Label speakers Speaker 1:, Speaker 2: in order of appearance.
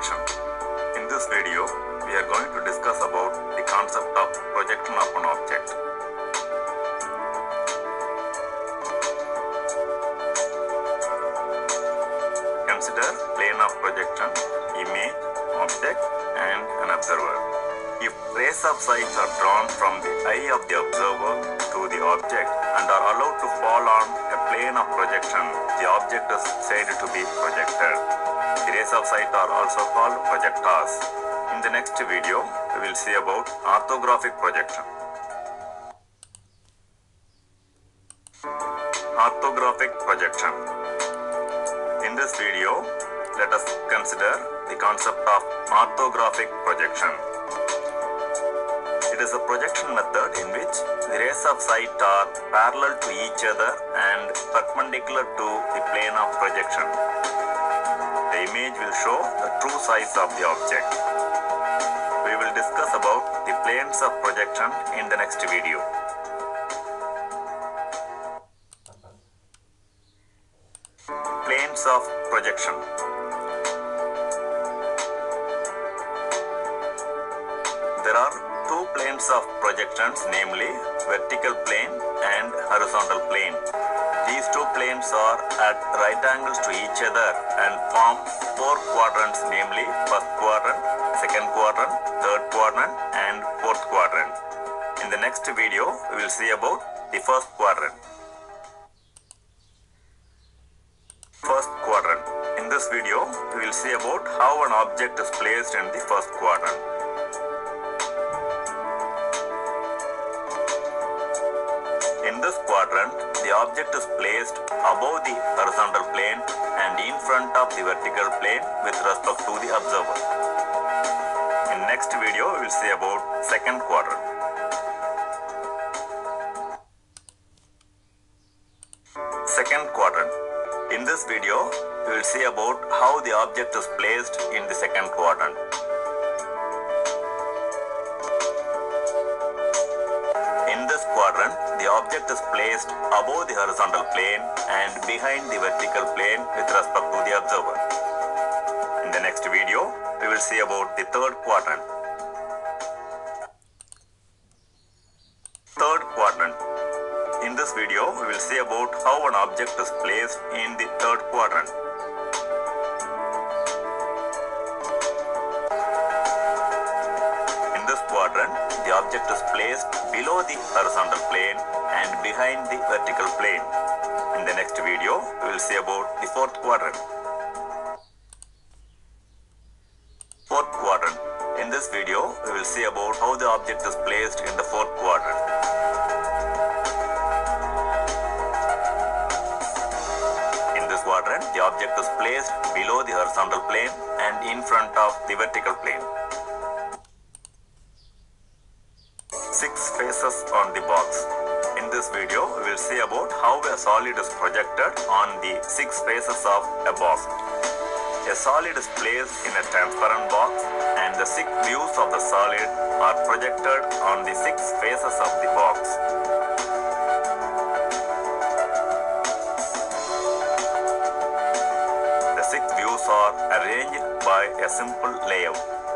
Speaker 1: projection. In this video, we are going to discuss about the concept of projection of an object. Consider plane of projection, image, object and an observer. If rays of light are drawn from the eye of the observer to the object and are allowed to fall on a plane of projection, the object is said to be projected. Light are also called projectors. In the next video, we will see about orthographic projection. Orthographic projection. In this video, let us consider the concept of orthographic projection. It is a projection method in which the rays of sight are parallel to each other and perpendicular to the plane of projection. Image will show the true size of the object. We will discuss about the planes of projection in the next video. Planes of projection. There are two planes of projections, namely vertical plane and horizontal plane. These two planes are at right angles to each other and form four quadrants, namely first quadrant, second quadrant, third quadrant, and fourth quadrant. In the next video, we will see about the first quadrant. First quadrant. In this video, we will see about how an object is placed in the first quadrant. In this quadrant, the object is placed above the horizontal plane and in front of the vertical plane with respect to the observer. In next video, we will see about second quadrant. Second quadrant. In this video, we will see about how the object is placed in the second quadrant. In this quadrant, the object is placed above the horizontal plane and behind the vertical plane with respect to the observer. In the next video, we will see about the third quadrant. Third quadrant. In this video, we will see about how an object is placed in the third quadrant. Quadrant, the object is placed below the horizontal plane and behind the vertical plane. In the next video, we will see about the fourth quadrant. Fourth quadrant. In this video, we will see about how the object is placed in the fourth quadrant. In this quadrant, the object is placed below the horizontal plane and in front of the vertical plane. On the box. In this video, we will see about how a solid is projected on the six faces of a box. A solid is placed in a transparent box and the six views of the solid are projected on the six faces of the box. The six views are arranged by a simple layout.